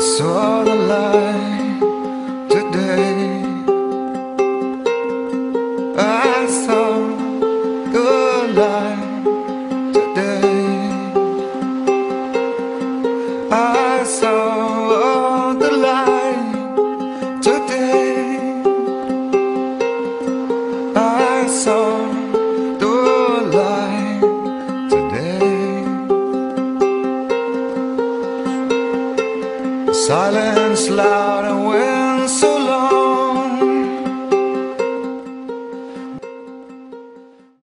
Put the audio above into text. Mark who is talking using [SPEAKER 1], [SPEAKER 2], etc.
[SPEAKER 1] I saw the light today. I saw the light today. I saw the light today. I saw. Silence loud and well.